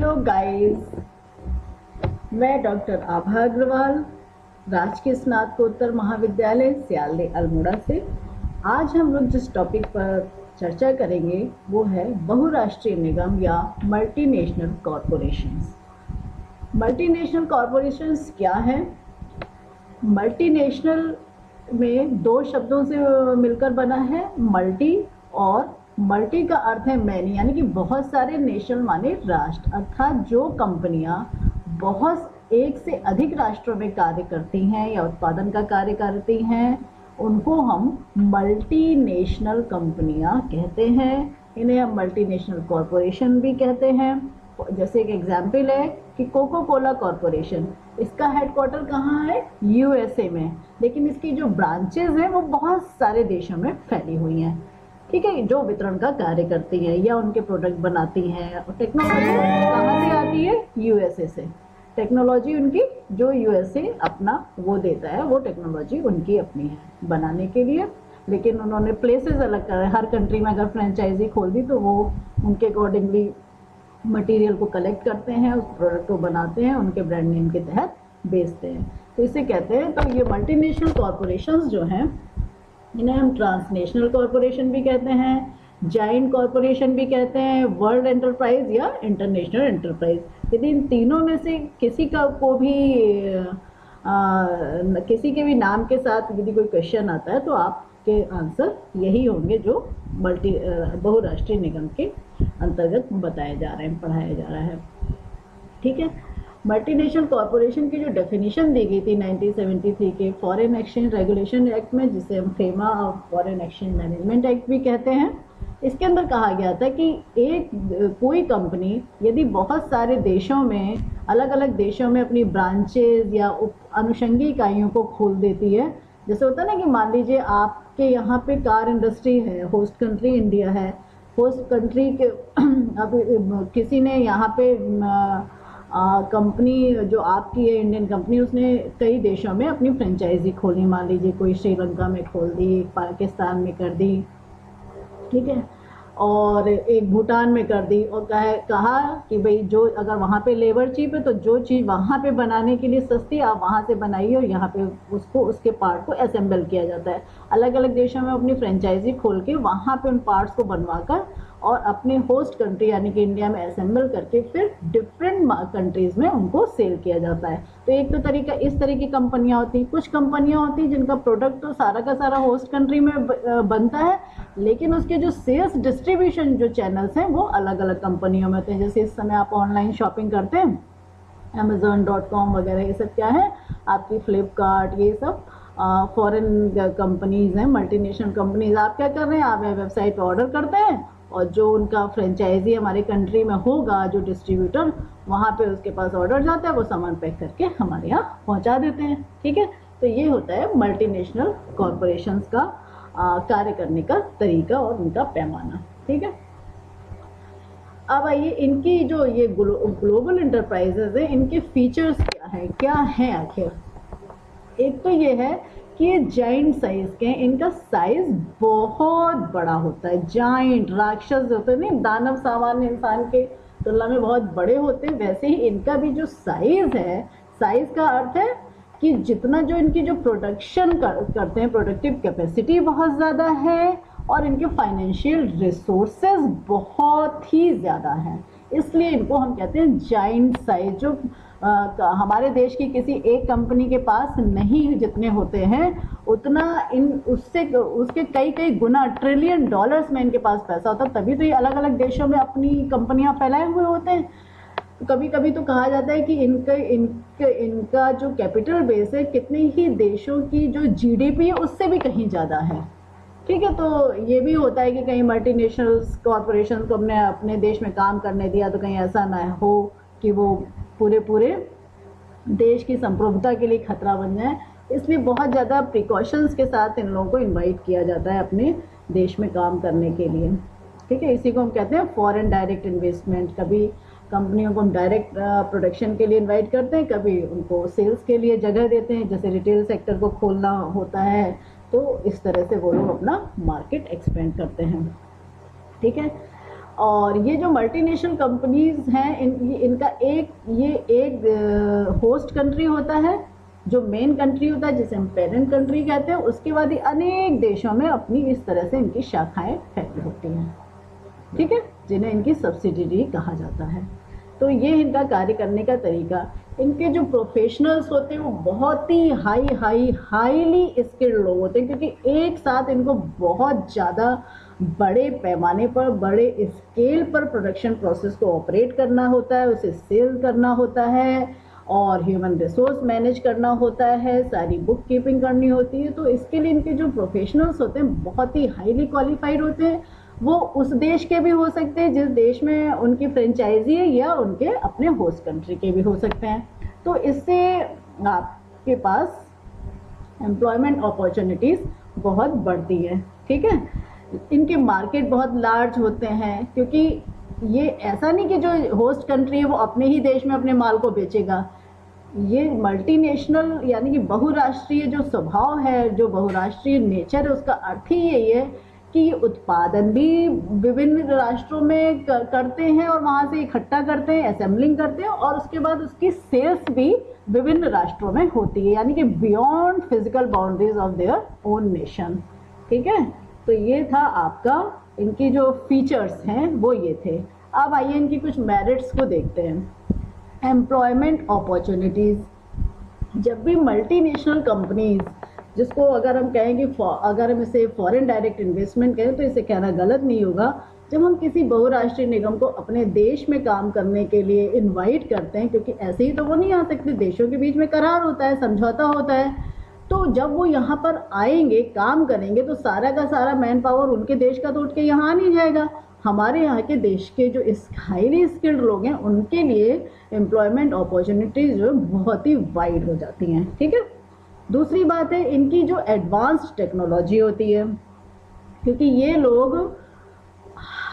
Hello guys मैं doctor Abha Agarwal राजकीय स्नातकोत्तर महाविद्यालय, सियालदे, अल्मोड़ा से। आज हम लोग जिस टॉपिक पर चर्चा करेंगे, वो है बहुराष्ट्रीय निगम या मल्टीनेशनल कॉरपोरेशंस मल्टीनेशनल कॉरपोरेशंस क्या है? मल्टीनेशनल में दो शब्दों से मिलकर बना है मल्टी और मल्टी का अर्थ है मैनी, यानी कि बहुत सारे नेशनल माने राष्ट्र। अर्थात जो कंपनियाँ बहुत एक से अधिक राष्ट्रों में कार्य करती हैं या उत्पादन का कार्य करती हैं, उनको हम मल्टी नेशनल कंपनियाँ कहते हैं। इन्हें हम मल्टी नेशनल कॉरपोरेशन भी कहते हैं। जैसे एक एग्ज़ाम्पल है कि कोको कोला कॉरपोरेशन इसका हेडक्वार्टर कहाँ है? यूएसए में। लेकिन इसकी जो ब्रांचेज हैं, वो बहुत सारे देशों में फैली हुई हैं। ठीक है जो वितरण का कार्य करती है या उनके प्रोडक्ट बनाती हैं, और टेक्नोलॉजी कहाँ से आती है? यूएसए से। टेक्नोलॉजी उनकी, जो यूएसए अपना वो देता है, वो टेक्नोलॉजी उनकी अपनी है, बनाने के लिए। लेकिन उन्होंने प्लेसेस अलग कर, हर कंट्री में अगर फ्रेंचाइजी खोल दी तो वो उनके अकॉर्डिंगली मटेरियल को कलेक्ट करते हैं, उस प्रोडक्ट को बनाते हैं, उनके ब्रांड नेम के तहत बेचते हैं। तो इसे कहते हैं तो ये मल्टीनेशनल कॉरपोरेशंस जो हैं इन्हें हम ट्रांसनेशनल कॉरपोरेशन भी कहते हैं जाइंट कॉरपोरेशन भी कहते हैं वर्ल्ड एंटरप्राइज या इंटरनेशनल एंटरप्राइज यदि इन तीनों में से किसी का को भी आ, किसी के भी नाम के साथ यदि कोई क्वेश्चन आता है तो आपके आंसर यही होंगे जो मल्टी बहुराष्ट्रीय निगम के अंतर्गत बताए जा रहे हैं पढ़ाया जा रहा है. ठीक है? मल्टीनेशनल कॉरपोरेशन की जो डेफिनेशन दी गई थी 1973 के फॉरेन एक्सचेंज रेगुलेशन एक्ट में, जिसे हम FEMA of foreign exchange management act भी कहते हैं, इसके अंदर कहा गया था कि एक, कोई कंपनी यदि बहुत सारे देशों में अलग अलग देशों में अपनी ब्रांचेज या उप, अनुषंगी इकाइयों को खोल देती है, जैसे होता है ना कि मान लीजिए आपके यहाँ पे कार इंडस्ट्री है होस्ट कंट्री इंडिया है होस्ट कंट्री के, अब, किसी ने यहाँ पे कंपनी जो आपकी है इंडियन कंपनी उसने कई देशों में अपनी फ्रेंचाइजी खोली। मान लीजिए कोई श्रीलंका में खोल दी, पाकिस्तान में कर दी, ठीक है? और एक भूटान में कर दी और कह, कहा कि भाई जो अगर वहाँ पे लेबर चीप है तो जो चीज़ वहाँ पे बनाने के लिए सस्ती, आप वहाँ से बनाइए और यहाँ पे उसको, उसके पार्ट को असेंबल किया जाता है। अलग अलग देशों में अपनी फ्रेंचाइजी खोल के वहाँ पे उन पार्ट्स को बनवा कर और अपने होस्ट कंट्री यानी कि इंडिया में असेंबल करके फिर डिफरेंट कंट्रीज़ में उनको सेल किया जाता है। तो एक तो तरीका, इस तरह की कंपनियाँ होती कुछ कंपनियाँ होती जिनका प्रोडक्ट तो सारा का सारा होस्ट कंट्री में बनता है, लेकिन उसके जो सेल्स डिस्ट्रीब्यूशन जो चैनल्स हैं, वो अलग अलग कंपनियों में होते हैं। जैसे इस समय आप ऑनलाइन शॉपिंग करते हैं अमेजोन डॉट कॉम वगैरह ये सब क्या है? आपकी फ्लिपकार्ट ये सब फॉरेन कंपनीज़ हैं मल्टीनेशनल कंपनीज़ आप क्या कर रहे हैं? आप वेबसाइट पर ऑर्डर करते हैं और जो उनका फ्रेंचाइजी हमारे कंट्री में होगा जो डिस्ट्रीब्यूटर वहाँ पे उसके पास ऑर्डर जाता है वो सामान पैक करके हमारे यहाँ पहुँचा देते हैं ठीक है? तो ये होता है मल्टीनेशनल कॉरपोरेशंस का कार्य करने का तरीका और उनका पैमाना ठीक है? अब आइए इनकी जो ये ग्लो, ग्लोबल इंटरप्राइजेज है इनके फीचर्स क्या है? क्या है आखिर? एक तो ये है ये जाइंट साइज़ के हैं इनका साइज़ बहुत बड़ा होता है जाइंट राक्षस जो होते नहीं दानव सामान्य इंसान के तुलना में बहुत बड़े होते हैं वैसे ही इनका भी जो साइज़ है साइज़ का अर्थ है कि जितना जो इनकी जो प्रोडक्शन कर, करते हैं प्रोडक्टिव कैपेसिटी बहुत ज़्यादा है और इनके फाइनेंशियल रिसोर्सेज बहुत ही ज़्यादा हैं। इसलिए इनको हम कहते हैं जाइंट साइज़ जो हमारे देश की किसी एक कंपनी के पास नहीं जितने होते हैं, उतना इन, उससे उसके कई कई गुना ट्रिलियन डॉलर्स में इनके पास पैसा होता तभी तो ये अलग अलग देशों में अपनी कंपनियाँ फैलाए हुए होते हैं। कभी कभी तो कहा जाता है कि इनके इनके, इनका जो कैपिटल बेस है, कितने ही देशों की जो जीडीपी है, उससे भी कहीं ज़्यादा है। ठीक है तो ये भी होता है कि कहीं मल्टीनेशनल कॉरपोरेशन को अपने अपने देश में काम करने दिया तो कहीं ऐसा ना हो कि वो पूरे पूरे देश की संप्रभुता के लिए खतरा बन जाए। इसलिए बहुत ज़्यादा प्रिकॉशंस के साथ इन लोगों को इनवाइट किया जाता है अपने देश में काम करने के लिए। ठीक है? इसी को हम कहते हैं फॉरेन डायरेक्ट इन्वेस्टमेंट कभी कंपनियों को हम डायरेक्ट प्रोडक्शन के लिए इनवाइट करते हैं, कभी उनको सेल्स के लिए जगह देते हैं। जैसे रिटेल सेक्टर को खोलना होता है तो इस तरह से वो लोग अपना मार्केट एक्सपेंड करते हैं। ठीक है? और ये जो मल्टीनेशनल कंपनीज़ हैं, इन इनका एक, ये एक होस्ट कंट्री होता है, जो मेन कंट्री होता है, जिसे हम पेरेंट कंट्री कहते हैं, उसके बाद ही अनेक देशों में अपनी इस तरह से इनकी शाखाएँ फैली होती हैं। ठीक है? जिन्हें इनकी सब्सिडरी कहा जाता है। तो ये इनका कार्य करने का तरीका, इनके जो प्रोफेशनल्स होते हैं, वो बहुत ही हाई हाई हाईली स्किल्ड लोग होते हैं, क्योंकि एक साथ इनको बहुत ज़्यादा बड़े पैमाने पर, बड़े स्केल पर प्रोडक्शन प्रोसेस को ऑपरेट करना होता है, उसे सेल करना होता है और ह्यूमन रिसोर्स मैनेज करना होता है, सारी बुक कीपिंग करनी होती है। तो इसके लिए इनके जो प्रोफेशनल्स होते हैं, बहुत ही हाईली क्वालिफाइड होते हैं। वो उस देश के भी हो सकते हैं, जिस देश में उनकी फ्रेंचाइजी है या उनके अपने होस्ट कंट्री के भी हो सकते हैं। तो इससे आपके पास एम्प्लॉयमेंट अपॉर्चुनिटीज़ बहुत बढ़ती है, ठीक है? इनके मार्केट बहुत लार्ज होते हैं क्योंकि ये ऐसा नहीं कि जो होस्ट कंट्री है वो अपने ही देश में अपने माल को बेचेगा। ये मल्टीनेशनल यानी कि बहुराष्ट्रीय जो स्वभाव है जो बहुराष्ट्रीय नेचर है उसका अर्थ ही यही है कि उत्पादन भी विभिन्न राष्ट्रों में कर, करते हैं और वहाँ से इकट्ठा करते हैं असेंबलिंग करते हैं और उसके बाद उसकी सेल्स भी विभिन्न राष्ट्रों में होती है यानी कि beyond physical boundaries of their own nation ठीक है? तो ये था आपका, इनकी जो फीचर्स हैं, वो ये थे। अब आइए इनकी कुछ मेरिट्स को देखते हैं। एम्प्लॉयमेंट अपॉर्चुनिटीज़ जब भी मल्टीनेशनल कंपनीज़ जिसको अगर हम कहेंगे अगर हम इसे फॉरेन डायरेक्ट इन्वेस्टमेंट कहें तो इसे कहना गलत नहीं होगा। जब हम किसी बहुराष्ट्रीय निगम को अपने देश में काम करने के लिए इनवाइट करते हैं, क्योंकि ऐसे ही तो वो नहीं आ सकते, देशों के बीच में करार होता है, समझौता होता है। तो जब वो यहाँ पर आएँगे, काम करेंगे तो सारा का सारा मैन पावर उनके देश का तो उठ के यहाँ नहीं जाएगा। हमारे यहाँ के देश के जो इस हाईली स्किल्ड लोग हैं, उनके लिए एम्प्लॉयमेंट अपॉर्चुनिटीज़ जो बहुत ही वाइड हो जाती हैं, ठीक है? दूसरी बात है, इनकी जो एडवांस्ड टेक्नोलॉजी होती है, क्योंकि ये लोग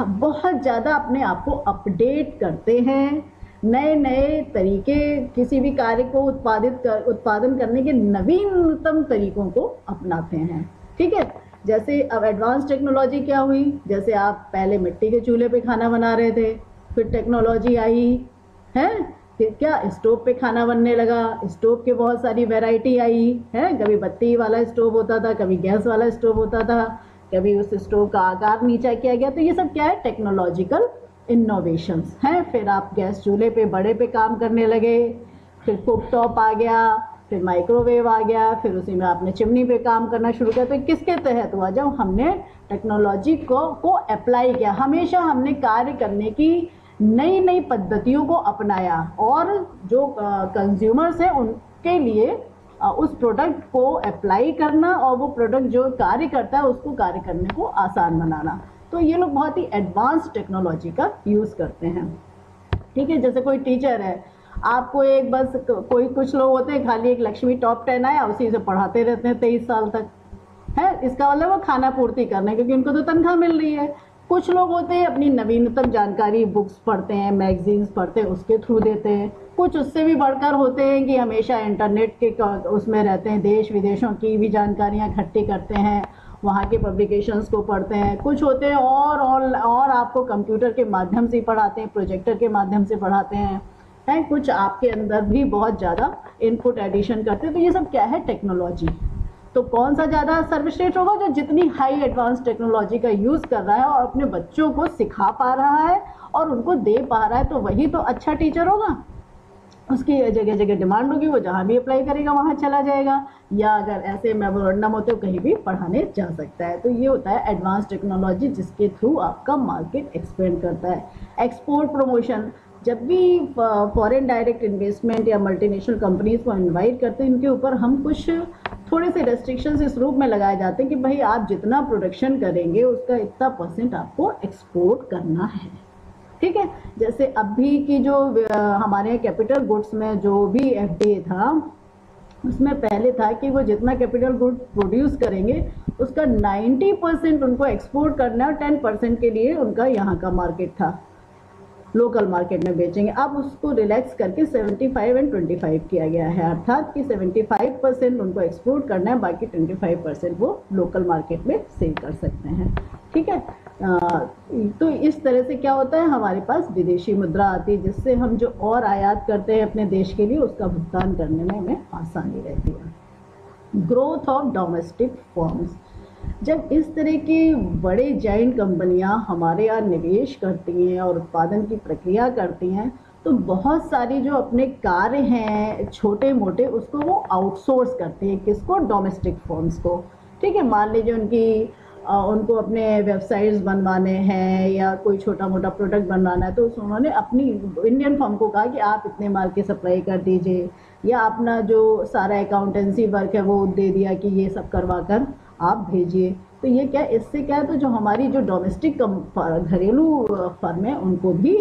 बहुत ज़्यादा अपने आप को अपडेट करते हैं नए नए तरीके किसी भी कार्य को उत्पादित कर, उत्पादन करने के नवीनतम तरीकों को अपनाते हैं। ठीक है? जैसे अब एडवांस टेक्नोलॉजी क्या हुई? जैसे आप पहले मिट्टी के चूल्हे पे खाना बना रहे थे, फिर टेक्नोलॉजी आई, है? फिर क्या स्टोव पे खाना बनने लगा? स्टोव के बहुत सारी वैरायटी आई, है? कभी बत्ती वाला स्टोव होता था, कभी गैस वाला स्टोव होता था, कभी उस स्टोव का आकार नीचा किया गया तो ये सब क्या है? टेक्नोलॉजिकल इनोवेशंस हैं, फिर आप गैस चूल्हे पे बड़े पे काम करने लगे, फिर कुक टॉप आ गया, फिर माइक्रोवेव आ गया, फिर उसी में आपने चिमनी पे काम करना शुरू किया। तो किसके तहत हुआ? जब हमने टेक्नोलॉजी को को अप्लाई किया, हमेशा हमने कार्य करने की नई नई पद्धतियों को अपनाया और जो कंज्यूमर्स हैं, उनके लिए उस प्रोडक्ट को अप्लाई करना और वो प्रोडक्ट जो कार्य करता है, उसको कार्य करने को आसान बनाना। तो ये लोग बहुत ही एडवांस टेक्नोलॉजी का यूज़ करते हैं। ठीक है, जैसे कोई टीचर है, आपको एक बस कोई कुछ लोग होते हैं, खाली एक लक्ष्मी टॉप टेन आया, उसी से पढ़ाते रहते हैं तेईस साल तक। है? इसका मतलब वो खाना पूर्ति करना, क्योंकि उनको तो तनख्वाह मिल रही है। कुछ लोग होते हैं, अपनी नवीनतम जानकारी बुक्स पढ़ते हैं मैगजीन्स पढ़ते हैं, उसके थ्रू देते हैं। कुछ उससे भी बढ़कर होते हैं कि हमेशा इंटरनेट के उसमें रहते हैं देश विदेशों की भी जानकारियाँ इकट्ठी करते हैं। वहाँ के पब्लिकेशंस को पढ़ते हैं। कुछ होते हैं और और और आपको कंप्यूटर के माध्यम से पढ़ाते हैं प्रोजेक्टर के माध्यम से पढ़ाते हैं। हैं, कुछ आपके अंदर भी बहुत ज़्यादा इनपुट एडिशन करते हैं। तो ये सब क्या है? टेक्नोलॉजी तो कौन सा ज़्यादा सर्वश्रेष्ठ होगा? जो जितनी हाई एडवांस टेक्नोलॉजी का यूज़ कर रहा है और अपने बच्चों को सिखा पा रहा है और उनको दे पा रहा है तो वही तो अच्छा टीचर होगा। उसकी जगह जगह डिमांड होगी, वो जहाँ भी अप्लाई करेगा, वहाँ चला जाएगा। या अगर ऐसे मेमोरेंडम होते हो कहीं भी पढ़ाने जा सकता है। तो ये होता है एडवांस टेक्नोलॉजी जिसके थ्रू आपका मार्केट एक्सपेंड करता है। एक्सपोर्ट प्रमोशन जब भी फॉरेन डायरेक्ट इन्वेस्टमेंट या मल्टीनेशनल कंपनीज़ को इनवाइट करते हैं, इनके ऊपर हम कुछ थोड़े से रेस्ट्रिक्शंस इस रूप में लगाए जाते हैं कि भाई आप जितना प्रोडक्शन करेंगे, उसका इतना परसेंट आपको एक्सपोर्ट करना है। ठीक है? जैसे अभी की जो हमारे कैपिटल गुड्स में जो भी एफ़ था, उसमें पहले था कि वो जितना कैपिटल गुड प्रोड्यूस करेंगे, उसका 90 परसेंट उनको एक्सपोर्ट करना है और टेन परसेंट के लिए उनका यहाँ का मार्केट था। लोकल मार्केट में बेचेंगे। अब उसको रिलैक्स करके 75 एंड 25 किया गया है। अर्थात कि 75 परसेंट उनको एक्सपोर्ट करना है, बाकी 25 परसेंट वो लोकल मार्केट में सेल कर सकते हैं। ठीक है? तो इस तरह से क्या होता है, हमारे पास विदेशी मुद्रा आती है, जिससे हम जो और आयात करते हैं अपने देश के लिए, उसका भुगतान करने में हमें आसानी रहती है। ग्रोथ ऑफ़ डोमेस्टिक फॉर्म्स जब इस तरह के बड़े जॉइंट कंपनियाँ हमारे यहाँ निवेश करती हैं और उत्पादन की प्रक्रिया करती हैं तो बहुत सारी जो अपने कार्य हैं छोटे मोटे उसको वो आउटसोर्स करते हैं, किसको? डोमेस्टिक फॉर्म्स को। ठीक है, मान लीजिए उनकी उनको अपने वेबसाइट्स बनवाने हैं या कोई छोटा मोटा प्रोडक्ट बनवाना है तो उन्होंने अपनी इंडियन फर्म को कहा कि आप इतने माल की सप्लाई कर दीजिए, या अपना जो सारा अकाउंटेंसी वर्क है वो दे दिया कि ये सब करवा कर आप भेजिए। तो ये क्या, इससे क्या है तो जो हमारी जो डोमेस्टिक घरेलू फर्म है, उनको भी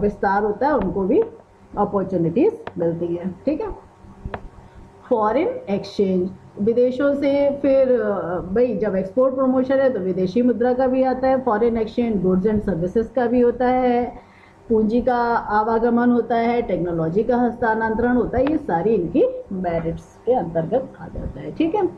विस्तार होता है, उनको भी अपॉर्चुनिटीज़ मिलती है। ठीक है? फॉरेन एक्सचेंज विदेशों से फिर भाई जब एक्सपोर्ट प्रमोशन है तो विदेशी मुद्रा का भी आता है foreign exchange goods and services का भी होता है, पूंजी का आवागमन होता है टेक्नोलॉजी का हस्तांतरण होता है, ये सारी इनकी मेरिट्स के अंतर्गत आ जाता है, ठीक है?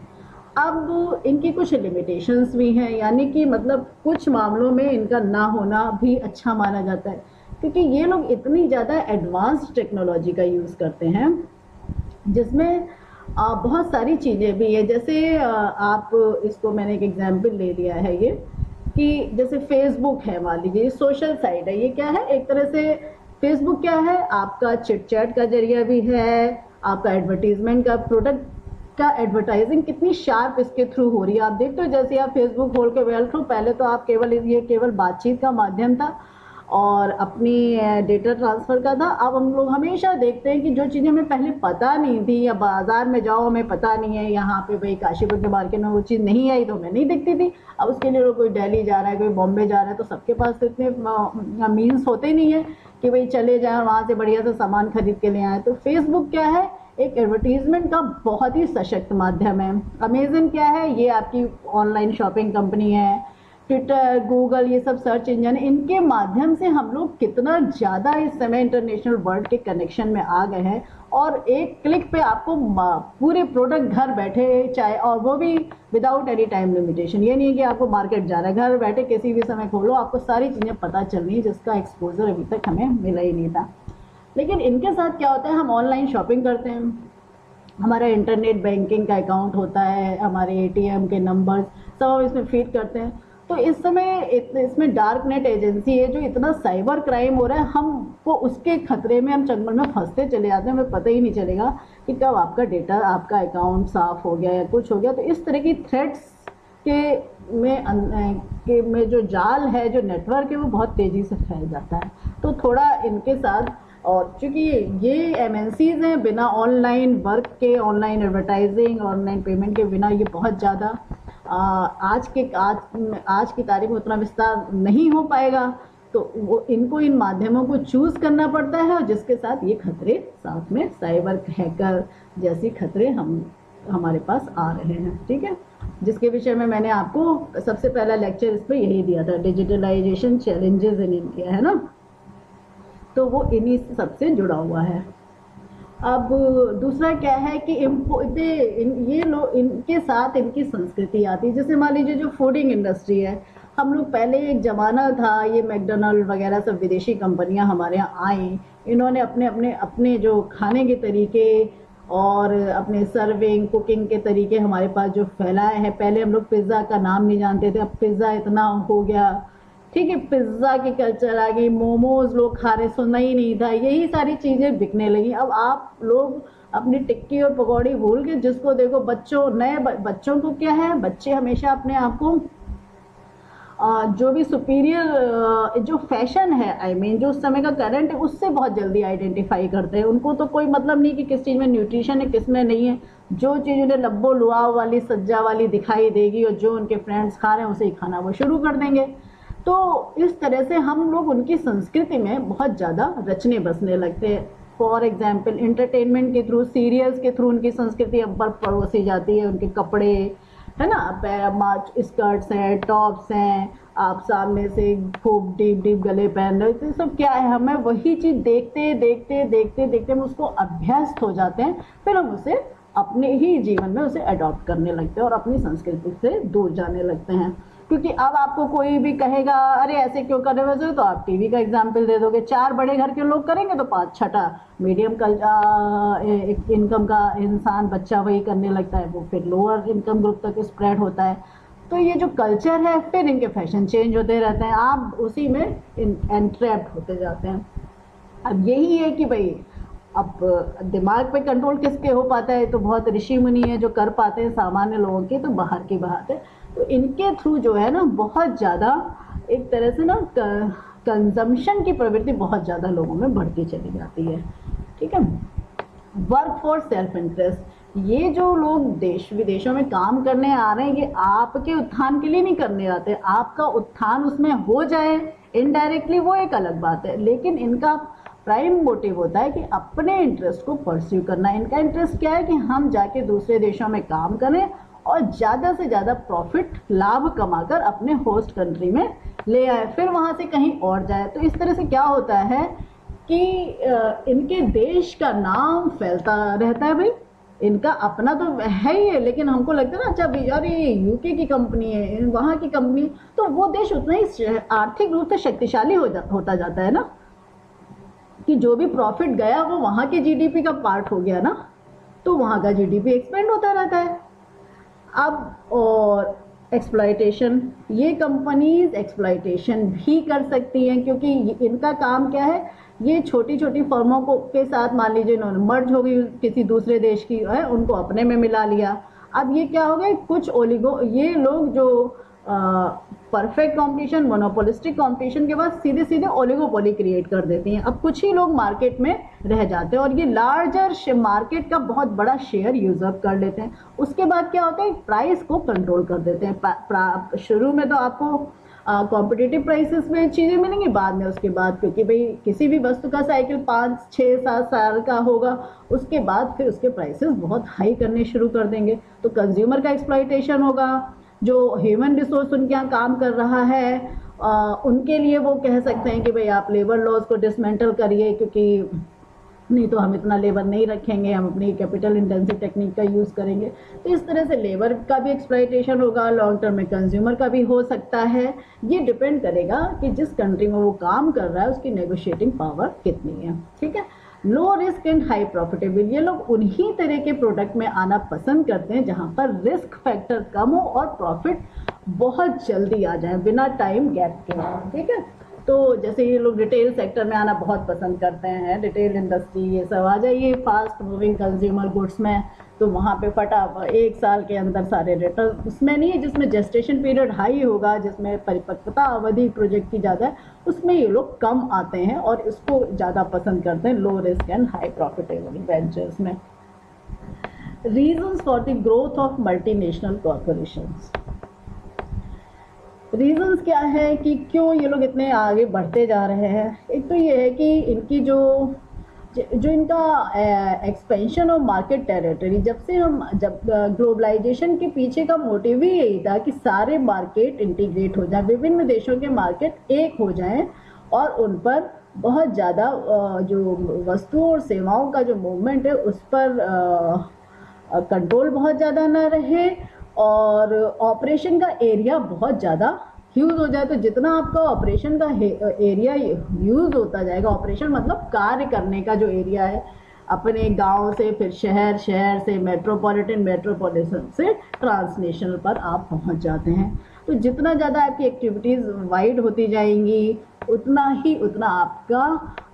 अब इनकी कुछ लिमिटेशंस भी हैं, यानी कि मतलब कुछ मामलों में इनका ना होना भी अच्छा माना जाता है, क्योंकि ये लोग इतनी ज़्यादा एडवांस टेक्नोलॉजी का यूज़ करते हैं, जिसमें बहुत सारी चीज़ें भी है। जैसे आ, आप इसको मैंने एक एग्ज़ाम्पल ले लिया है ये कि जैसे फेसबुक है मान लीजिए ये सोशल साइट है। ये क्या है? एक तरह से फेसबुक क्या है? आपका चिट चैट का ज़रिया भी है आपका एडवर्टीजमेंट का प्रोडक्ट का एडवर्टाइजिंग कितनी शार्प इसके थ्रू हो रही है। आप देखते हो जैसे आप फेसबुक खोल के वेल थ्रू पहले तो आप केवल ये केवल बातचीत का माध्यम था। और अपनी डेटा ट्रांसफ़र का था। अब हम लोग हमेशा देखते हैं कि जो चीज़ें हमें पहले पता नहीं थी या बाज़ार में जाओ, हमें पता नहीं है, यहाँ पे भाई काशीपुर के मार्केट में वो चीज़ नहीं आई तो हमें नहीं दिखती थी। अब उसके लिए कोई दिल्ली जा रहा है, कोई बॉम्बे जा रहा है तो सबके पास तो इतने मीन्स होते नहीं है कि भाई चले जाएँ वहाँ से बढ़िया से सामान खरीद के ले आए। तो फेसबुक क्या है? एक एडवर्टीजमेंट का बहुत ही सशक्त माध्यम है। अमेजन क्या है? ये आपकी ऑनलाइन शॉपिंग कंपनी है। ट्विटर गूगल ये सब सर्च इंजन इनके माध्यम से हम लोग कितना ज़्यादा इस समय इंटरनेशनल वर्ल्ड के कनेक्शन में आ गए हैं। और एक क्लिक पे आपको पूरे प्रोडक्ट घर बैठे चाहे, और वो भी विदाउट एनी टाइम लिमिटेशन ये नहीं है कि आपको मार्केट जा रहा है, घर बैठे किसी भी समय खोलो, आपको सारी चीज़ें पता चल रही जिसका एक्सपोजर अभी तक हमें मिला ही नहीं था। लेकिन इनके साथ क्या होता है, हम ऑनलाइन शॉपिंग करते हैं। हमारा इंटरनेट बैंकिंग का अकाउंट होता है, हमारे एटीएम के नंबर्स सब हम इसमें फ़ीड करते हैं। तो इस समय इसमें डार्क नेट एजेंसी है जो इतना साइबर क्राइम हो रहा है हम हमको उसके खतरे में, हम चंगल में फंसते चले जाते हैं, हमें पता ही नहीं चलेगा कि कब आपका डेटा आपका अकाउंट साफ़ हो गया या कुछ हो गया। तो इस तरह की थ्रेट्स के में के में जो जाल है, जो नेटवर्क है, वो बहुत तेज़ी से फैल जाता है। तो थोड़ा इनके साथ, और चूँकि ये एम हैं, बिना ऑनलाइन वर्क के ऑनलाइन एडवर्टाइजिंग ऑनलाइन पेमेंट के बिना ये बहुत ज़्यादा आज के, आज आज की तारीख में उतना विस्तार नहीं हो पाएगा तो वो, इनको इन माध्यमों को चूज़ करना पड़ता है और जिसके साथ ये खतरे साथ में साइबर हैकर जैसी खतरे हम, हमारे पास आ रहे हैं, ठीक है? जिसके विषय में मैंने आपको सबसे पहला लेक्चर इस पर यही दिया था डिजिटलाइजेशन चैलेंजेस इन इंडिया है ना? तो वो इन्हीं सबसे जुड़ा हुआ है। अब दूसरा क्या है कि इन, ये लोग इनके साथ इनकी संस्कृति आती है। जैसे मान लीजिए जो फूडिंग इंडस्ट्री है हम लोग पहले एक ज़माना था ये मैकडोनल्ड वगैरह सब विदेशी कंपनियाँ हमारे यहाँ आई। इन्होंने अपने अपने अपने जो खाने के तरीके और अपने सर्विंग कुकिंग के तरीके हमारे पास जो फैलाए हैं। पहले हम लोग पिज़्ज़ा का नाम नहीं जानते थे अब पिज़्ज़ा इतना हो गया। ठीक है पिज़्ज़ा की कल्चर आ गई मोमोज लोग खा रहे सुनना ही नहीं था यही सारी चीज़ें बिकने लगी। अब आप लोग अपनी टिक्की और पकौड़ी भूल के जिसको देखो बच्चों नए बच्चों को क्या है बच्चे हमेशा अपने आप को जो भी सुपीरियर जो फ़ैशन है आई I मीन mean, जो उस समय का करंट है उससे बहुत जल्दी आइडेंटिफाई करते हैं। उनको तो कोई मतलब नहीं कि किस चीज़ में न्यूट्रिशन है किसमें नहीं है। जो चीज़ उन्हें लब्बो लुआव वाली सज्जा वाली दिखाई देगी और जो उनके फ्रेंड्स खा रहे हैं उसे ही खाना वो शुरू कर देंगे। तो इस तरह से हम लोग उनकी संस्कृति में बहुत ज़्यादा रचने बसने लगते हैं। फॉर एग्ज़ाम्पल इंटरटेनमेंट के थ्रू सीरियल्स के थ्रू उनकी संस्कृति अब पर परोसी जाती है, उनके कपड़े, है ना? स्कर्ट्स हैं टॉप्स हैं, आप सामने से खूब डीप डीप गले पहन रहे तो सब क्या है? हमें वही चीज़ देखते देखते देखते देखते हम उसको अभ्यस्त हो जाते हैं, फिर हम उसे अपने ही जीवन में उसे अडॉप्ट करने लगते हैं और अपनी संस्कृति से दूर जाने लगते हैं। क्योंकि अब आपको कोई भी कहेगा, अरे, ऐसे क्यों कर रहे हो? तो आप टीवी का एग्ज़ाम्पल दे दोगे। चार बड़े घर के लोग करेंगे तो पाँच छठा। मीडियम कल इनकम का इंसान बच्चा वही करने लगता है। वो फिर लोअर इनकम ग्रुप तक स्प्रेड होता है। तो ये जो कल्चर है, फिर इनके फ़ैशन चेंज होते रहते हैं। आप उसी में एंट्रैप्ट होते जाते हैं। अब यही है कि भाई, अब दिमाग पे कंट्रोल किसके हो पाता है? तो बहुत ऋषि मुनि है जो कर पाते हैं सामान्य लोगों के तो बाहर की बात है। तो इनके थ्रू जो है ना, बहुत ज़्यादा एक तरह से ना कंजम्पशन की प्रवृत्ति बहुत ज़्यादा लोगों में बढ़ती चली जाती है। ठीक है? वर्क फॉर सेल्फ इंटरेस्ट ये जो लोग देश, विदेशों में काम करने आ रहे हैं, ये आपके उत्थान के लिए नहीं करने आते। आपका उत्थान उसमें हो जाए इनडायरेक्टली वो एक अलग बात है। लेकिन इनका प्राइम मोटिव होता है कि अपने इंटरेस्ट को परस्यू करना। इनका इंटरेस्ट क्या है कि हम जाके दूसरे देशों में काम करें और ज़्यादा से ज़्यादा प्रॉफिट लाभ कमाकर अपने होस्ट कंट्री में ले आए। फिर वहाँ से कहीं और जाए। तो इस तरह से क्या होता है कि इनके देश का नाम फैलता रहता है भाई। इनका अपना तो है ही है लेकिन हमको लगता है ना अच्छा यार ये यूके की कंपनी है वहाँ की कंपनी तो वो देश उतना ही आर्थिक रूप से शक्तिशाली हो जा, होता जाता है ना। कि जो भी प्रॉफिट गया वो वहाँ के जीडीपी का पार्ट हो गया ना। तो वहाँ का जीडीपी एक्सपेंड होता रहता है। अब और एक्सप्लाइटेशन ये कंपनीज़ एक्सप्लाइटेशन भी कर सकती हैं, क्योंकि इनका काम क्या है? ये छोटी छोटी फर्मों को, के साथ मान लीजिए इन्होंने मर्ज हो गई किसी दूसरे देश की, है, उनको अपने में मिला लिया। अब ये क्या हो गया? कुछ ओलिगो ये लोग जो परफेक्ट कंपटीशन मोनोपोलिस्टिक कंपटीशन के बाद सीधे सीधे ओलिगोपोली क्रिएट कर देती हैं। अब कुछ ही लोग मार्केट में रह जाते हैं और ये लार्जर मार्केट का बहुत बड़ा शेयर यूजअप कर लेते हैं। उसके बाद क्या होता है? प्राइस को कंट्रोल कर देते हैं। शुरू में तो आपको कॉम्पिटेटिव प्राइसेस में चीज़ें मिलेंगी, बाद में उसके बाद क्योंकि भाई किसी भी वस्तु का साइकिल पाँच छः सात साल का होगा। उसके बाद फिर उसके प्राइसेस बहुत हाई करने शुरू कर देंगे। तो कंज्यूमर का एक्सप्लाइटेशन होगा। जो ह्यूमन रिसोर्स उनके यहाँ काम कर रहा है आ, उनके लिए वो कह सकते हैं कि भाई आप लेबर लॉज को डिसमेंटल करिए क्योंकि नहीं तो हम इतना लेबर नहीं रखेंगे हम अपनी कैपिटल इंटेंसिव टेक्निक का यूज़ करेंगे। तो इस तरह से लेबर का भी एक्सप्लाइटेशन होगा लॉन्ग टर्म में कंज्यूमर का भी हो सकता है। ये डिपेंड करेगा कि जिस कंट्री में वो काम कर रहा है उसकी नेगोशिएटिंग पावर कितनी है ठीक है? Low risk and high profitable. ये लोग उन्हीं तरह के प्रोडक्ट में आना पसंद करते हैं, जहाँ पर रिस्क फैक्टर कम हो और प्रॉफिट बहुत जल्दी आ जाए बिना टाइम गैप के, ठीक है? तो जैसे ये लोग रिटेल सेक्टर में आना बहुत पसंद करते हैं, रिटेल इंडस्ट्री, ये सब आ जाइए फास्ट मूविंग कंज्यूमर गुड्स में। तो वहाँ पे फटा एक साल के अंदर सारे रिटर्न उसमें नहीं है जिसमें जेस्टेशन पीरियड हाई होगा, जिसमें परिपक्वता अवधि प्रोजेक्ट की ज़्यादा है, उसमें ये लोग कम आते हैं और इसको ज़्यादा पसंद करते हैं low risk and high profitable ventures में। Reasons for the growth of multinational corporations reasons क्या है कि क्यों ये लोग इतने आगे बढ़ते जा रहे हैं? एक तो ये है कि इनकी जो जो इनका एक्सपेंशन ऑफ़ मार्केट टेरिटरी जब से हम, जब ग्लोबलाइजेशन के पीछे का मोटिव ही यही था कि सारे मार्केट इंटीग्रेट हो जाए, विभिन्न देशों के मार्केट एक हो जाएँ और उन पर बहुत ज़्यादा जो वस्तुओं और सेवाओं का जो मूवमेंट है, उस पर कंट्रोल बहुत ज़्यादा ना रहे और ऑपरेशन का एरिया बहुत ज़्यादा यूज़ हो जाए तो जितना आपका ऑपरेशन का एरिया यूज़ होता जाएगा ऑपरेशन मतलब कार्य करने का जो एरिया है अपने गाँव से फिर शहर शहर से मेट्रोपॉलिटन मेट्रोपॉलिटन से ट्रांसनेशनल पर आप पहुँच जाते हैं। तो जितना ज़्यादा आपकी एक्टिविटीज़ वाइड होती जाएँगी उतना ही उतना आपका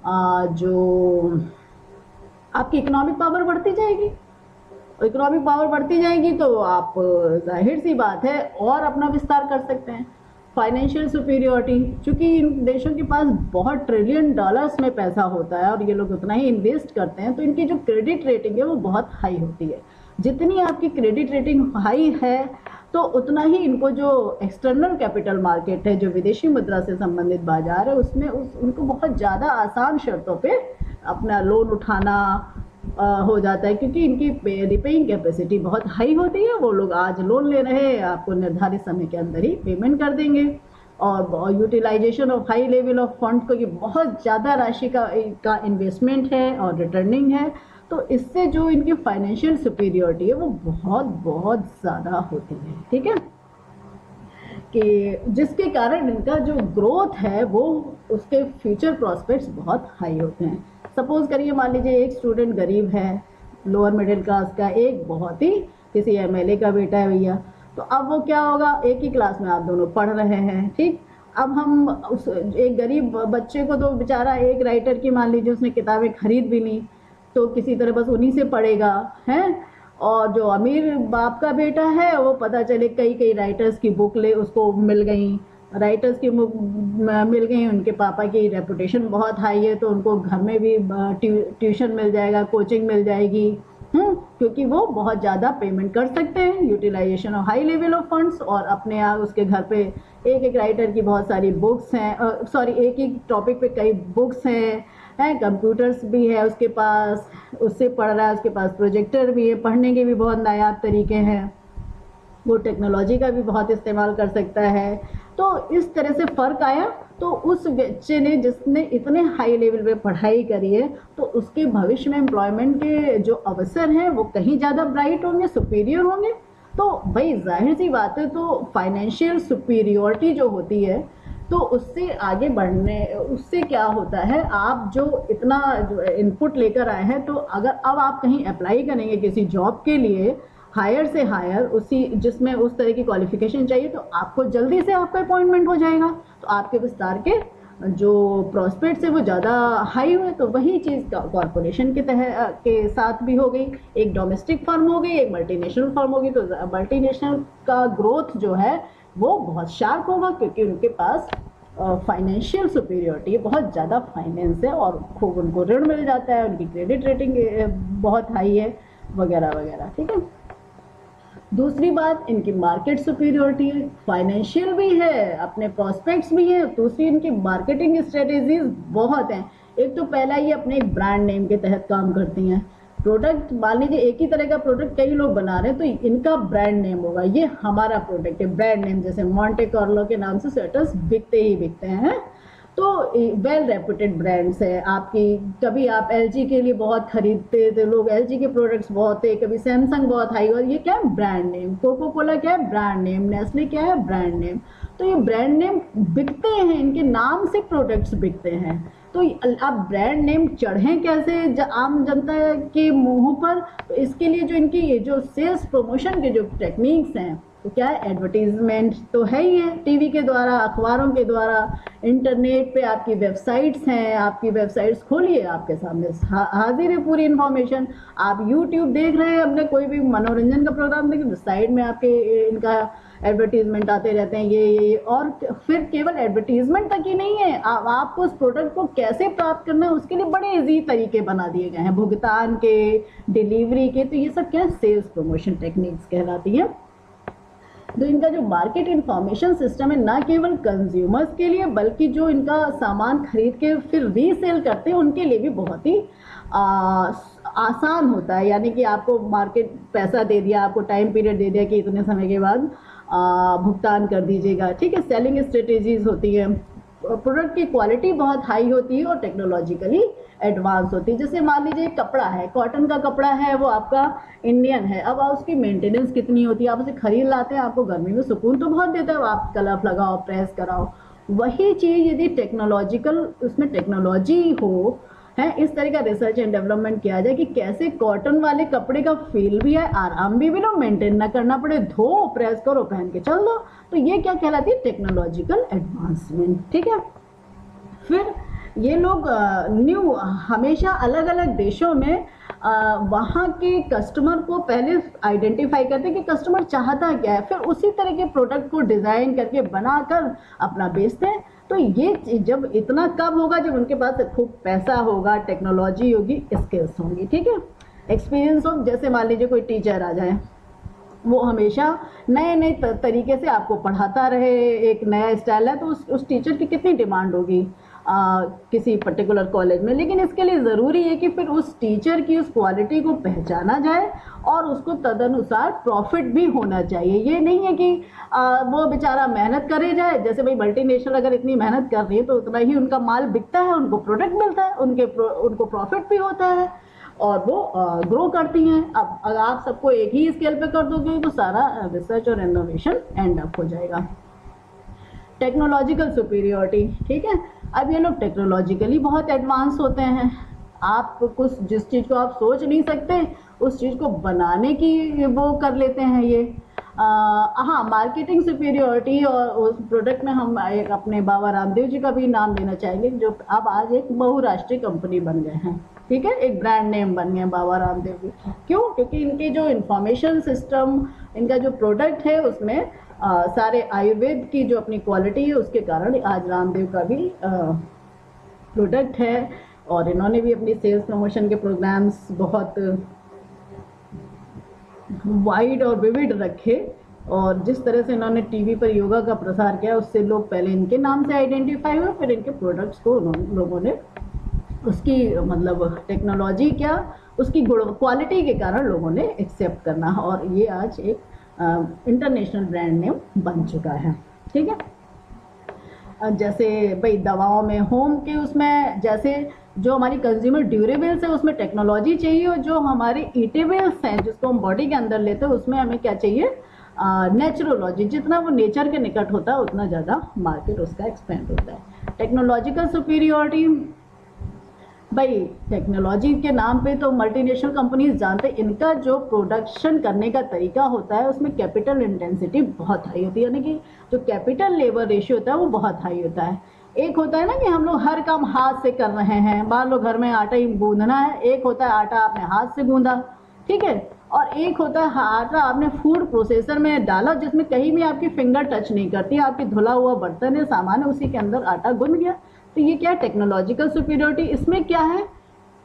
आ, जो आपकी इकोनॉमिक पावर बढ़ती जाएगी। इकोनॉमिक पावर बढ़ती जाएगी तो आप ज़ाहिर सी बात है और अपना विस्तार कर सकते हैं। फाइनेंशियल सुपीरियोरिटी चूँकि इन देशों के पास बहुत ट्रिलियन डॉलर्स में पैसा होता है और ये लोग उतना ही इन्वेस्ट करते हैं तो इनकी जो क्रेडिट रेटिंग है वो बहुत हाई होती है। जितनी आपकी क्रेडिट रेटिंग हाई है तो उतना ही इनको जो एक्सटर्नल कैपिटल मार्केट है, जो विदेशी मुद्रा से संबंधित बाज़ार है, उसमें उस, उनको बहुत ज़्यादा आसान शर्तों पे अपना लोन उठाना हो जाता है, क्योंकि इनकी रिपेइंग कैपेसिटी बहुत हाई होती है, वो लोग आज लोन ले रहे हैं, आपको निर्धारित समय के अंदर ही पेमेंट कर देंगे। और utilization of high level of fund को ये बहुत ज़्यादा राशि का का इन्वेस्टमेंट है और रिटर्निंग है। तो इससे जो इनकी फाइनेंशियल सुपीरियोरिटी है, वो बहुत बहुत ज़्यादा होती है, ठीक है? कि जिसके कारण इनका जो ग्रोथ है, वो उसके फ्यूचर प्रॉस्पेक्ट्स बहुत हाई होते हैं। सपोज़ करिए, मान लीजिए एक स्टूडेंट गरीब है लोअर मिडिल क्लास का एक बहुत ही किसी एमएलए का बेटा है भैया। तो अब वो क्या होगा? एक ही क्लास में आप दोनों पढ़ रहे हैं, ठीक? अब हम उस, एक गरीब बच्चे को तो बेचारा एक राइटर की, मान लीजिए उसने किताबें खरीद भी नहीं तो किसी तरह बस उन्हीं से पढ़ेगा, हैं? और जो अमीर बाप का बेटा है, वो पता चले कई कई राइटर्स की बुक ले उसको मिल गई। राइटर्स की मिल गई उनके पापा की रेपुटेशन बहुत हाई है तो उनको घर में भी ट्यूशन मिल जाएगा कोचिंग मिल जाएगी। हम्म क्योंकि वो बहुत ज़्यादा पेमेंट कर सकते हैं utilization of high level of funds और अपने आप उसके घर पे एक एक राइटर की बहुत सारी बुक्स हैं सॉरी एक एक टॉपिक पे कई बुक्स हैं हैं कंप्यूटर्स भी है उसके पास, उससे पढ़ रहा है, उसके पास प्रोजेक्टर भी है, पढ़ने के भी बहुत नायाब तरीके हैं। वो टेक्नोलॉजी का भी बहुत इस्तेमाल कर सकता है। तो इस तरह से फ़र्क आया। तो उस बच्चे ने जिसने इतने हाई लेवल पे पढ़ाई करी है तो उसके भविष्य में एम्प्लॉयमेंट के जो अवसर हैं, वो कहीं ज़्यादा ब्राइट होंगे सुपीरियर होंगे। तो भाई, ज़ाहिर सी बात है तो फाइनेंशियल सुपीरियोरिटी जो होती है तो उससे आगे बढ़ने, उससे क्या होता है, आप जो इतना इनपुट लेकर आए हैं तो अगर, अब आप कहीं अप्लाई करेंगे किसी जॉब के लिए हायर से हायर उसी जिसमें उस तरह की क्वालिफिकेशन चाहिए तो आपको जल्दी से आपका अपॉइंटमेंट हो जाएगा। तो आपके विस्तार के जो प्रोस्पेक्ट है वो ज़्यादा हाई हुए तो वही चीज़ कॉरपोरेशन के तहत के साथ भी हो गई। एक डोमेस्टिक फर्म हो गई, एक मल्टीनेशनल फर्म होगी तो मल्टीनेशनल का ग्रोथ जो है वो बहुत शार्प होगा, क्योंकि उनके पास फाइनेंशियल सुपीरियोरिटी बहुत ज़्यादा फाइनेंस है और खूब उनको ऋण मिल जाता है, उनकी क्रेडिट रेटिंग बहुत हाई है, वगैरह वगैरह, ठीक है? दूसरी बात, इनकी मार्केट सुपीरियोरिटी है फाइनेंशियल भी है, अपने प्रोस्पेक्ट्स भी हैं, दूसरी इनकी मार्केटिंग स्ट्रेटेजीज बहुत हैं। एक तो पहला ये अपने एक ब्रांड नेम के तहत काम करती हैं। प्रोडक्ट मान लीजिए एक ही तरह का प्रोडक्ट कई लोग बना रहे हैं तो इनका ब्रांड नेम होगा। ये हमारा प्रोडक्ट है ब्रांड नेम जैसे मॉन्टे कार्लो के नाम से स्वेटर्स बिकते ही बिकते हैं। तो वेल रेपुटेड ब्रांड्स है। आपकी, कभी आप एलजी के लिए बहुत खरीदते थे, लोग एलजी के प्रोडक्ट्स बहुत थे, कभी सैमसंग बहुत हाई और ये क्या है ब्रांड नेम कोको कोला क्या है ब्रांड नेम नेस्ले क्या है ब्रांड नेम तो ये ब्रांड नेम बिकते हैं, इनके नाम से प्रोडक्ट्स बिकते हैं। तो आप ब्रांड नेम चढ़ें कैसे? आम जनता के मुँह पर तो इसके लिए जो इनकी, ये जो सेल्स प्रमोशन के जो टेक्निक्स हैं तो क्या है एडवर्टीजमेंट तो है ही है टीवी के द्वारा अखबारों के द्वारा इंटरनेट पे आपकी वेबसाइट्स हैं आपकी वेबसाइट्स खोलिए आपके सामने। हाजिर है पूरी इन्फॉर्मेशन आप यूट्यूब देख रहे हैं अपने कोई भी मनोरंजन का प्रोग्राम देखें तो साइड में आपके इनका एडवर्टीजमेंट आते रहते हैं ये ये और फिर केवल एडवर्टीजमेंट तक ही नहीं है आ, आपको उस प्रोडक्ट को कैसे प्राप्त करना है उसके लिए बड़े इजी तरीके बना दिए गए हैं। भुगतान के डिलीवरी के तो ये सब क्या सेल्स प्रमोशन टेक्निक्स कहलाती है। तो इनका जो मार्केट इंफॉर्मेशन सिस्टम है, ना केवल कंज्यूमर्स के लिए, बल्कि जो इनका सामान खरीद के फिर रीसेल करते हैं, उनके लिए भी बहुत ही आसान होता है। यानी कि आपको मार्केट पैसा दे दिया, आपको टाइम पीरियड दे दिया कि इतने समय के बाद भुगतान कर दीजिएगा। ठीक है सेलिंग स्ट्रेटेजीज होती है। प्रोडक्ट की क्वालिटी बहुत हाई होती है और टेक्नोलॉजिकली एडवांस होती है। जैसे मान लीजिए कपड़ा है कॉटन का कपड़ा है, वो आपका इंडियन है। अब उसकी मेंटेनेंस कितनी होती है? आप उसे खरीद लाते हैं, आपको गर्मी में सुकून तो बहुत देता है। आप कलफ लगाओ प्रेस कराओ। वही चीज़ यदि टेक्नोलॉजिकल उसमें टेक्नोलॉजी हो, है, इस तरह का रिसर्च एंड डेवलपमेंट किया जाए कि कैसे कॉटन वाले कपड़े का फील भी है, आराम भी मिलो मेंटेन ना करना पड़े, धो प्रेस करो, पहन के चल दो। तो ये क्या कहलाती है? टेक्नोलॉजिकल एडवांसमेंट ठीक है? फिर ये लोग न्यू हमेशा अलग अलग देशों में वहाँ के कस्टमर को पहले आइडेंटिफाई करते हैं कि कस्टमर चाहता क्या है। फिर उसी तरह के प्रोडक्ट को डिज़ाइन करके बनाकर अपना बेचते हैं। तो ये जब इतना कब होगा, जब उनके पास खूब पैसा होगा टेक्नोलॉजी होगी स्किल्स होंगी, ठीक है? एक्सपीरियंस हो, जैसे मान लीजिए कोई टीचर आ जाए, वो हमेशा नए नए तरीके से आपको पढ़ाता रहे, एक नया स्टाइल है तो उस उस टीचर की कितनी डिमांड होगी? आ, किसी पर्टिकुलर कॉलेज में। लेकिन इसके लिए ज़रूरी है कि फिर उस टीचर की उस क्वालिटी को पहचाना जाए और उसको तदनुसार प्रॉफिट भी होना चाहिए। ये नहीं है कि आ, वो बेचारा मेहनत करे जाए। जैसे भाई मल्टीनेशनल अगर इतनी मेहनत कर रही है तो उतना ही उनका माल बिकता है उनको प्रोडक्ट मिलता है उनके प्रो, उनको प्रॉफिट भी होता है और वो ग्रो करती हैं। अब अगर आप सबको एक ही स्केल पे कर दोगे तो सारा रिसर्च और इनोवेशन एंड अप हो जाएगा। टेक्नोलॉजिकल सुपीरियोरिटी ठीक है? अब ये लोग टेक्नोलॉजिकली बहुत एडवांस होते हैं। आप कुछ जिस चीज़ को आप सोच नहीं सकते, उस चीज़ को बनाने की वो कर लेते हैं ये। हाँ मार्केटिंग सुपीरियोरिटी और उस प्रोडक्ट में हम एक अपने बाबा रामदेव जी का भी नाम लेना चाहेंगे, जो अब आज एक बहुराष्ट्रीय कंपनी बन गए हैं। ठीक है? एक ब्रांड नेम बन गए बाबा रामदेव जी। क्यों? क्योंकि इनके जो इंफॉर्मेशन सिस्टम इनका जो प्रोडक्ट है, उसमें आ, सारे आयुर्वेद की जो अपनी क्वालिटी है उसके कारण आज रामदेव का भी प्रोडक्ट है। और इन्होंने भी अपनी सेल्स प्रमोशन के प्रोग्राम्स बहुत वाइड और विविड रखे। और जिस तरह से इन्होंने टीवी पर योगा का प्रसार किया उससे लोग पहले इनके नाम से आइडेंटिफाई हुए फिर इनके प्रोडक्ट्स को लोगों ने उसकी मतलब टेक्नोलॉजी क्या उसकी गुण क्वालिटी के कारण लोगों ने एक्सेप्ट करना। और ये आज एक इंटरनेशनल ब्रांड नेम बन चुका है। ठीक है? जैसे भाई दवाओं में होम के उसमें, जैसे जो हमारी कंज्यूमर ड्यूरेबल्स है, उसमें टेक्नोलॉजी चाहिए और जो हमारे ईटेबल्स हैं, जिसको हम बॉडी के अंदर लेते हैं, उसमें हमें क्या चाहिए? नेचुरोलॉजी जितना वो नेचर के निकट होता है, उतना ज़्यादा मार्केट उसका एक्सपेंड होता है। टेक्नोलॉजिकल सुपीरियोरिटी भाई टेक्नोलॉजी के नाम पे तो मल्टीनेशनल कंपनीज़ जानते हैं, इनका जो प्रोडक्शन करने का तरीका होता है, उसमें कैपिटल इंटेंसिटी बहुत हाई होती है, यानी कि जो कैपिटल लेबर रेशियो होता है, वो बहुत हाई होता है। एक होता है ना कि हम लोग हर काम हाथ से कर रहे हैं, मान लो घर में आटा ही गूंदना है, एक होता है आटा आपने हाथ से गूंदा, ठीक है? और एक होता है आटा आपने फ़ूड प्रोसेसर में डाला, जिसमें कहीं भी आपकी फिंगर टच नहीं करती, आपकी धुला हुआ बर्तन है सामान है, उसी के अंदर आटा गुंद गया। तो ये क्या है टेक्नोलॉजिकल सुपीरियोरिटी इसमें क्या है?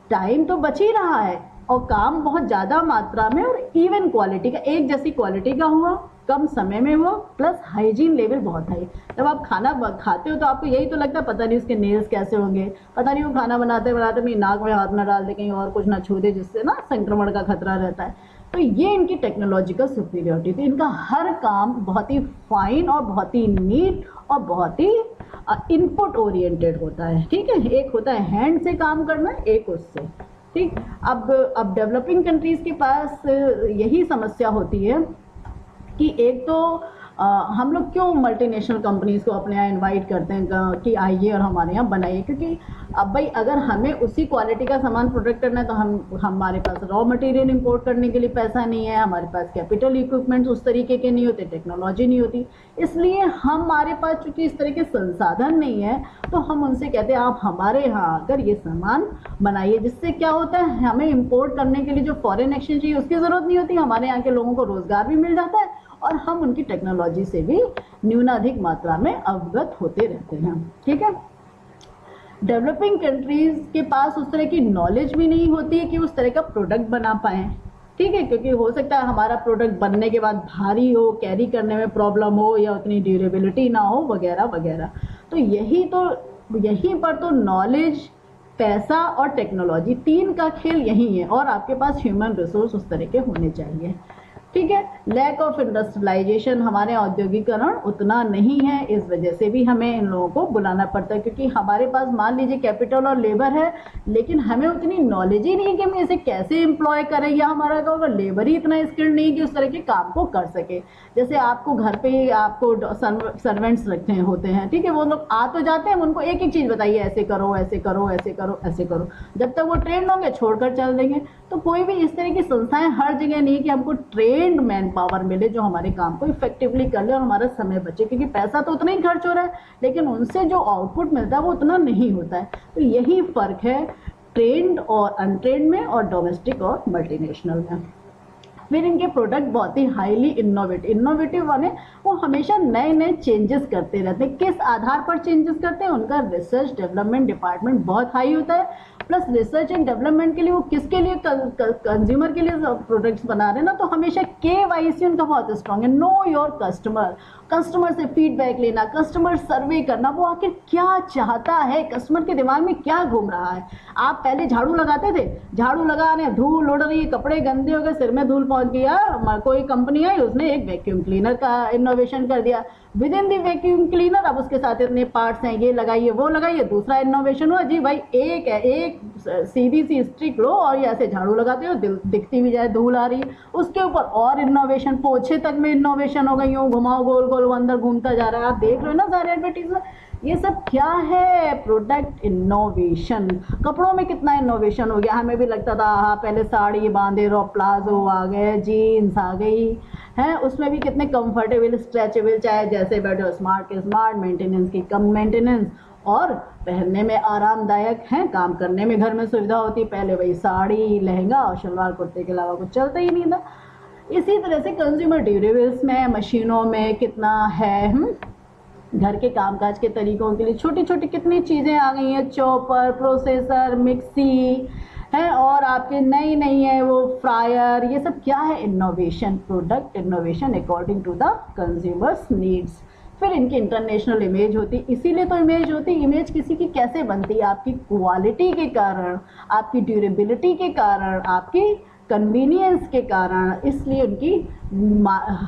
टाइम तो बच ही रहा है और काम बहुत ज़्यादा मात्रा में और इवन क्वालिटी का, एक जैसी क्वालिटी का हुआ, कम समय में हुआ प्लस हाइजीन लेवल बहुत हाई जब आप खाना खाते हो तो आपको यही तो लगता है, पता नहीं उसके नेल्स कैसे होंगे, पता नहीं वो खाना बनाते बनाते अपनी नाक में हाथ ना डाल दे, कहीं और कुछ ना छू दे, जिससे ना संक्रमण का खतरा रहता है। तो ये इनकी टेक्नोलॉजिकल सुपीरियोरिटी थी। इनका हर काम बहुत ही फाइन और बहुत ही नीट और बहुत ही इनपुट ओरिएंटेड होता है। ठीक है? एक होता है हैंड से काम करना, एक उससे। ठीक? अब अब डेवलपिंग कंट्रीज़ के पास यही समस्या होती है कि एक तो हम लोग क्यों मल्टीनेशनल कंपनीज़ को अपने यहाँ इनवाइट करते हैं, कि आइए और हमारे यहाँ बनाइए? क्योंकि अब भाई, अगर हमें उसी क्वालिटी का सामान प्रोडक्ट करना है तो हम, हमारे पास रॉ मटेरियल इंपोर्ट करने के लिए पैसा नहीं है, हमारे पास कैपिटल इक्विपमेंट उस तरीके के नहीं होते टेक्नोलॉजी नहीं होती। इसलिए हमारे पास चूँकि इस तरह के संसाधन नहीं है तो हम उनसे कहते हैं, आप हमारे यहाँ आकर ये सामान बनाइए, जिससे क्या होता है, हमें इम्पोर्ट करने के लिए जो फॉरन एक्सचेंज चाहिए, उसकी ज़रूरत नहीं होती। हमारे यहाँ के लोगों को रोज़गार भी मिल जाता है और हम उनकी टेक्नोलॉजी से भी न्यूनाधिक मात्रा में अवगत होते रहते हैं। ठीक है? डेवलपिंग कंट्रीज़ के पास उस तरह की नॉलेज भी नहीं होती है कि उस तरह का प्रोडक्ट बना पाए। ठीक है? क्योंकि हो सकता है हमारा प्रोडक्ट बनने के बाद भारी हो कैरी करने में प्रॉब्लम हो या उतनी ड्यूरेबिलिटी ना हो, वगैरह वगैरह। तो यही तो यहीं पर तो नॉलेज पैसा और टेक्नोलॉजी तीन का खेल यही है और आपके पास ह्यूमन रिसोर्स उस तरह के होने चाहिए। ठीक है? लैक ऑफ़ इंडस्ट्रियलाइजेशन हमारे औद्योगिकरण उतना नहीं है, इस वजह से भी हमें इन लोगों को बुलाना पड़ता है, क्योंकि हमारे पास मान लीजिए कैपिटल और लेबर है, लेकिन हमें उतनी नॉलेज ही नहीं कि हम इसे कैसे एम्प्लॉय करें, या हमारा होगा लेबर ही इतना स्किल्ड नहीं कि उस तरह के काम को कर सके। जैसे आपको घर पे आपको सर्वेंट्स रखते हैं होते हैं, ठीक है? वो लोग आ तो जाते हैं उनको एक एक चीज़ बताइए, ऐसे करो ऐसे करो ऐसे करो ऐसे करो। जब तक वो ट्रेंड होंगे, छोड़कर चल देंगे। तो कोई भी इस तरह की संस्थाएँ हर जगह नहीं कि हमको ट्रेंड मैन पावर मिले जो हमारे काम को इफेक्टिवली कर ले और हमारा समय बचे, क्योंकि पैसा तो उतना ही खर्च हो रहा है, लेकिन उनसे जो आउटपुट मिलता है वो उतना नहीं होता है। तो यही फ़र्क है ट्रेंड और अनट्रेंड में और डोमेस्टिक और मल्टीनेशनल में। फिर इनके प्रोडक्ट बहुत ही हाईली इनोवेटिव इनोवेटिव वाले, वो हमेशा नए नए चेंजेस करते रहते हैं। किस आधार पर चेंजेस करते हैं? उनका रिसर्च डेवलपमेंट डिपार्टमेंट बहुत हाई होता है। प्लस रिसर्च एंड डेवलपमेंट के लिए वो किसके लिए कंज्यूमर के लिए प्रोडक्ट्स बना रहे हैं ना तो हमेशा के वाई सी उनका बहुत स्ट्रॉन्ग है। नो योर कस्टमर कस्टमर से फीडबैक लेना कस्टमर सर्वे करना, वो आखिर क्या चाहता है? कस्टमर के दिमाग में क्या घूम रहा है? आप पहले झाड़ू लगाते थे? झाड़ू लगाने, धूल उड़ रही है कपड़े गंदे हो गए, सिर में धूल पहुँच गया कोई कंपनी आई, उसने एक वैक्यूम क्लीनर का इनोवेशन कर दिया। Within the vacuum cleaner, अब उसके साथ इतने पार्ट्स हैं, ये लगाइए, वो लगाइए, दूसरा इनोवेशन हुआ, जी भाई, एक है, एक सीधी सी स्ट्रिक लो और ये ऐसे झाड़ू लगाते हो दिखती भी जाए, धूल आ रही है। उसके ऊपर और इनोवेशन पोछे तक में इनोवेशन हो गई, यूँ घुमाओ, गोल गोल, वो अंदर घूमता जा रहा है, आप देख रहे हो ना सारे एडवर्टीजमेंट ये सब क्या है? प्रोडक्ट इनोवेशन कपड़ों में कितना इनोवेशन हो गया? हमें भी लगता था हाँ पहले साड़ी बांधे, रो प्लाजो आ गए जीन्स आ गई। है, उसमें भी कितने कंफर्टेबल स्ट्रेचेबल चाहे जैसे बैठो स्मार्ट के स्मार्ट मेंटेनेंस की कम मेंटेनेंस और पहनने में आरामदायक है, काम करने में घर में सुविधा होती, पहले वही साड़ी, लहंगा और शलवार कुर्ते के अलावा कुछ चलता ही नहीं था इसी तरह से कंज्यूमर ड्यूरेबल्स में, मशीनों में कितना है हम हम्म? घर के कामकाज के तरीकों के लिए छोटी छोटी कितनी चीज़ें आ गई हैं चॉपर प्रोसेसर मिक्सी है और आपके नई नई है वो फ्रायर, ये सब क्या है? Innovation product innovation according to the consumers needs फिर इनकी इंटरनेशनल इमेज होती, इसीलिए तो इमेज होती इमेज किसी की कैसे बनती? है आपकी क्वालिटी के कारण, आपकी ड्यूरेबिलिटी के कारण, आपकी कन्वीनियंस के कारण, इसलिए उनकी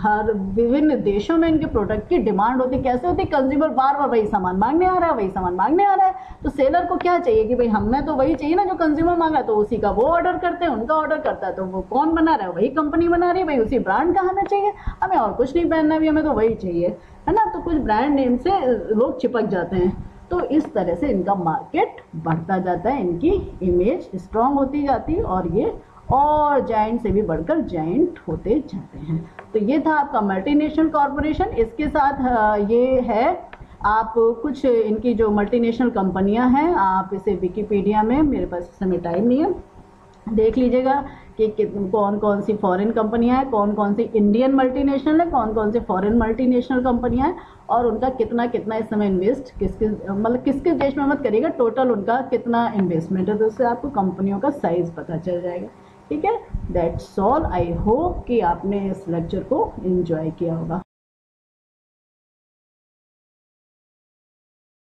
हर विभिन्न देशों में इनके प्रोडक्ट की डिमांड होती कैसे होती कंज्यूमर बार बार वही सामान मांगने आ रहा है, वही सामान मांगने आ रहा है। तो सेलर को क्या चाहिए कि भाई हमें तो वही चाहिए ना जो कंज्यूमर मांग तो उसी का वो ऑर्डर करते हैं, उनका ऑर्डर करता है तो वो कौन बना रहा है? वही कंपनी बना रही है, भाई, उसी ब्रांड का हमें चाहिए। हमें और कुछ नहीं पहनना भी, हमें तो वही चाहिए, है ना? तो कुछ ब्रांड नेम से लोग चिपक जाते हैं। तो इस तरह से इनका मार्केट बढ़ता जाता है, इनकी इमेज स्ट्रांग होती जाती और ये और जाइंट से भी बढ़कर जाइंट होते जाते हैं। तो ये था आपका मल्टीनेशनल कॉरपोरेशन इसके साथ ये है, आप कुछ इनकी जो मल्टीनेशनल कंपनियाँ हैं, आप इसे विकीपीडिया में, मेरे पास इस समय टाइम नहीं है, देख लीजिएगा कि कौन कौन सी फॉरेन कंपनियाँ हैं कौन कौन सी इंडियन मल्टीनेशनल है कौन कौन सी फॉरेन मल्टीनेशनल कंपनियाँ हैं, और उनका कितना कितना इस समय इन्वेस्ट किस किस मतलब किस किस देश में मत करिएगा टोटल उनका कितना इन्वेस्टमेंट है तो उससे आपको कंपनियों का साइज़ पता चल जाएगा। ठीक है? दैट्स ऑल आई होप कि आपने इस लेक्चर को इन्जॉय किया होगा।